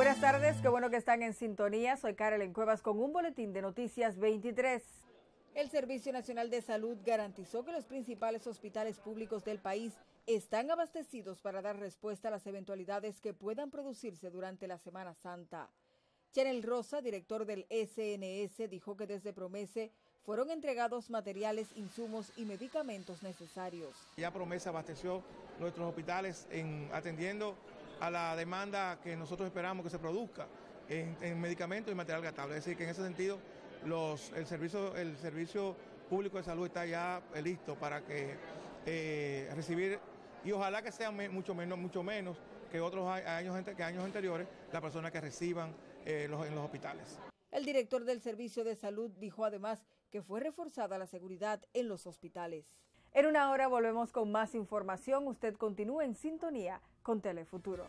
Buenas tardes, qué bueno que están en sintonía. Soy Carolyn Cuevas con un boletín de Noticias 23. El Servicio Nacional de Salud garantizó que los principales hospitales públicos del país están abastecidos para dar respuesta a las eventualidades que puedan producirse durante la Semana Santa. Chanel Rosa, director del SNS, dijo que desde Promese fueron entregados materiales, insumos y medicamentos necesarios. Ya Promesa abasteció nuestros hospitales en atendiendo a la demanda que nosotros esperamos que se produzca en, medicamentos y material gastable. Es decir, que en ese sentido los, el, servicio, el servicio público de salud está ya eh, listo para que eh, recibir y ojalá que sea mucho menos, mucho menos que otros años, que años anteriores las personas que reciban eh, los, en los hospitales. El director del Servicio de Salud dijo además que fue reforzada la seguridad en los hospitales. En una hora volvemos con más información. Usted continúa en sintonía con Telefuturo.